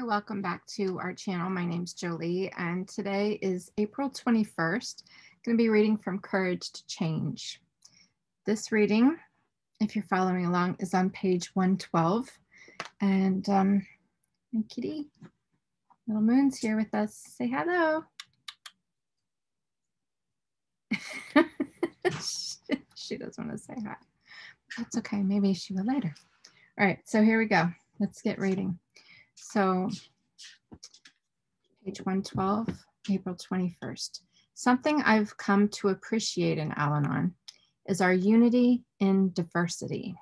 Hi, welcome back to our channel. My name's Jolie, and today is April 21st. I'm going to be reading from Courage to Change. This reading, if you're following along, is on page 112. And um, and Kitty, Little Moon's here with us. Say hello. she doesn't want to say hi. That's okay. Maybe she will later. All right, so here we go. Let's get reading. So page 112, April 21st. Something I've come to appreciate in Al-Anon is our unity in diversity.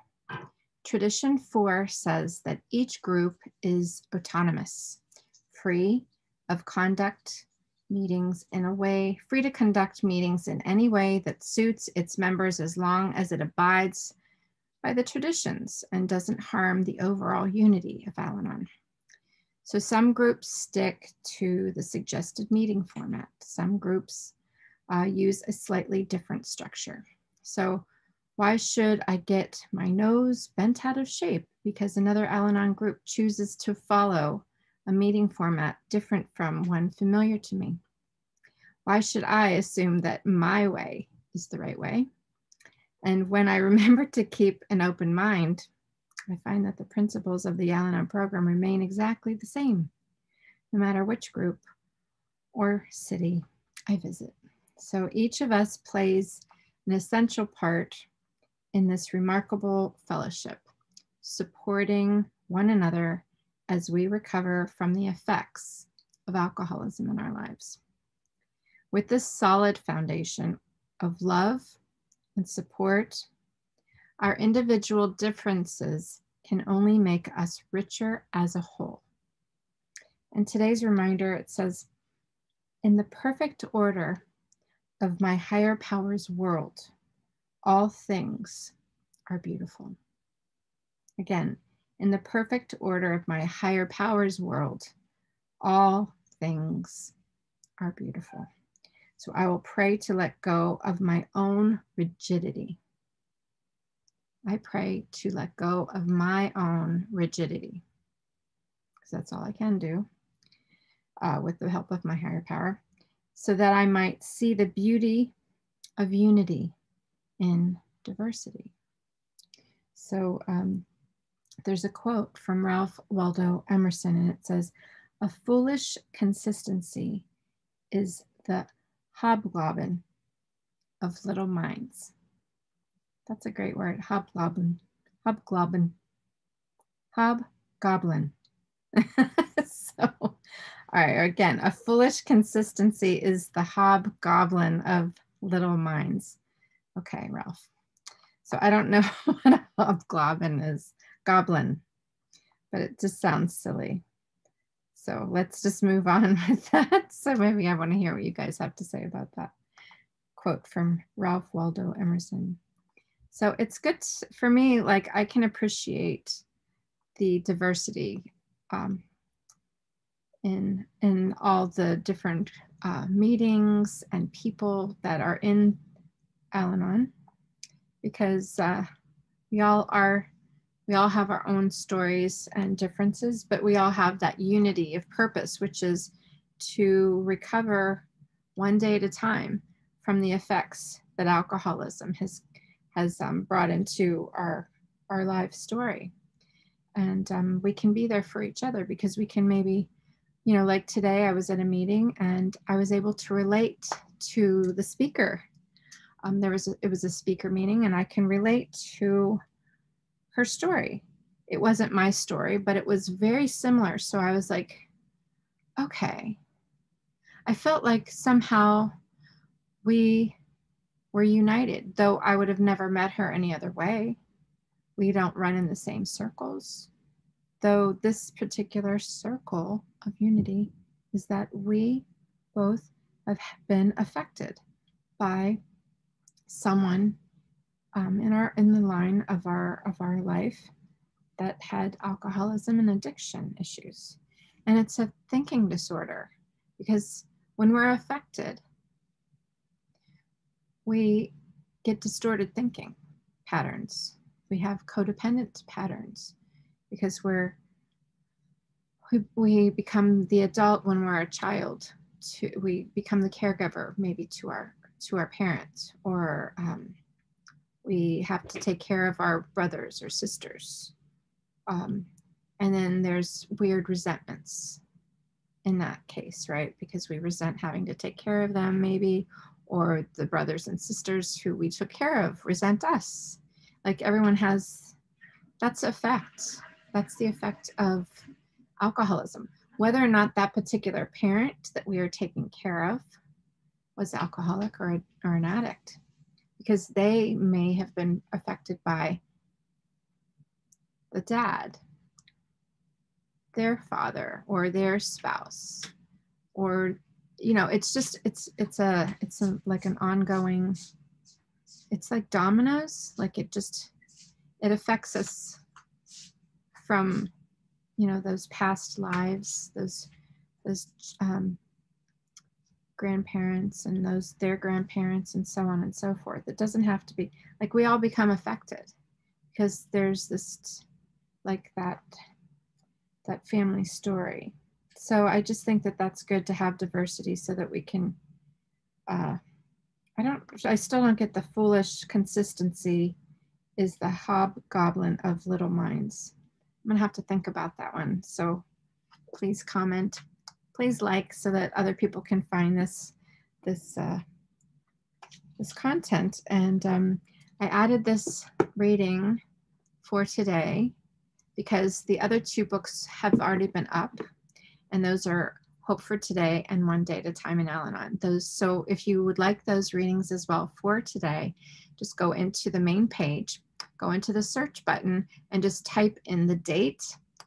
Tradition 4 says that each group is autonomous, free of conduct meetings in a way, free to conduct meetings in any way that suits its members as long as it abides by the traditions and doesn't harm the overall unity of Al Anon. So some groups stick to the suggested meeting format. Some groups uh, use a slightly different structure. So why should I get my nose bent out of shape because another Al-Anon group chooses to follow a meeting format different from one familiar to me? Why should I assume that my way is the right way? And when I remember to keep an open mind, I find that the principles of the Al-Anon program remain exactly the same, no matter which group or city I visit. So each of us plays an essential part in this remarkable fellowship, supporting one another as we recover from the effects of alcoholism in our lives. With this solid foundation of love and support our individual differences can only make us richer as a whole. And today's reminder it says, In the perfect order of my higher power's world, all things are beautiful. Again, in the perfect order of my higher power's world, all things are beautiful. So I will pray to let go of my own rigidity I pray to let go of my own rigidity, because that's all I can do uh, with the help of my higher power, so that I might see the beauty of unity in diversity. So um, there's a quote from Ralph Waldo Emerson, and it says, A foolish consistency is the hobgoblin of little minds. That's a great word. Hobgoblin. Hobgoblin. Hobgoblin. so, all right, again, a foolish consistency is the hobgoblin of little minds. Okay, Ralph. So I don't know what a hobgoblin is. Goblin, but it just sounds silly. So let's just move on with that. So maybe I want to hear what you guys have to say about that quote from Ralph Waldo Emerson. So it's good for me, like I can appreciate the diversity um, in, in all the different uh, meetings and people that are in Al-Anon because uh, we all are, we all have our own stories and differences, but we all have that unity of purpose, which is to recover one day at a time from the effects that alcoholism has has um, brought into our our life story. And um, we can be there for each other because we can maybe you know like today i was at a meeting and i was able to relate to the speaker. Um, there was a, it was a speaker meeting and i can relate to her story. It wasn't my story but it was very similar. So i was like okay. I felt like somehow we we're united, though I would have never met her any other way. We don't run in the same circles. Though this particular circle of unity is that we both have been affected by someone um, in our in the line of our of our life that had alcoholism and addiction issues and it's a thinking disorder because when we're affected we get distorted thinking patterns. We have codependent patterns because we're we, become the adult when we're a child. To, we become the caregiver maybe to our to our parents or um, we have to take care of our brothers or sisters um, and then there's weird resentments in that case right because we resent having to take care of them maybe or the brothers and sisters who we took care of resent us. Like everyone has that's effect that's the effect of alcoholism. Whether or not that particular parent that we are taking care of was alcoholic or, or an addict because they may have been affected by the dad their father or their spouse or you know it's just it's it's a it's a like an ongoing it's like dominoes like it just it affects us from you know those past lives those those um, grandparents and those their grandparents and so on and so forth. It doesn't have to be like we all become affected because there's this like that that family story so i just think that that's good to have diversity so that we can uh, i don't i still don't get the foolish consistency is the hobgoblin of little minds I'm gonna have to think about that one. So please comment, please like so that other people can find this this uh, this content. And um, I added this reading for today because the other two books have already been up, and those are Hope for Today and One Day at a Time in Al-Anon. Those so if you would like those readings as well for today, just go into the main page go into the search button and just type in the date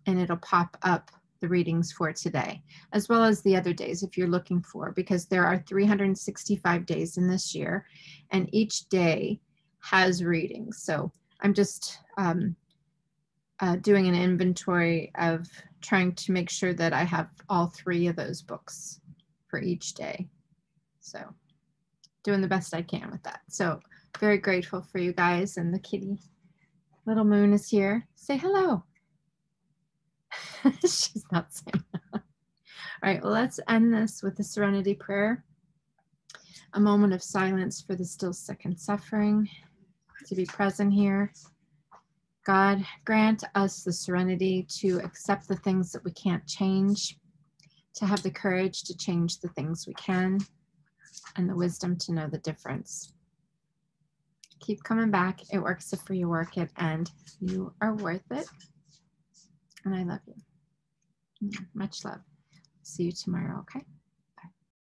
and it'll pop up the readings for today, as well as the other days if you're looking for, because there are 365 days in this year and each day has readings. So I'm just um, uh, doing an inventory of trying to make sure that I have all three of those books for each day. So doing the best I can with that. So very grateful for you guys and the kitty. Little Moon is here. Say hello. She's not saying All right, well, let's end this with the Serenity Prayer. A moment of silence for the still sick and suffering to be present here. God, grant us the serenity to accept the things that we can't change, to have the courage to change the things we can, and the wisdom to know the difference keep coming back. It works if you work it, and you are worth it. And I love you. Mm, much love. See you tomorrow, okay?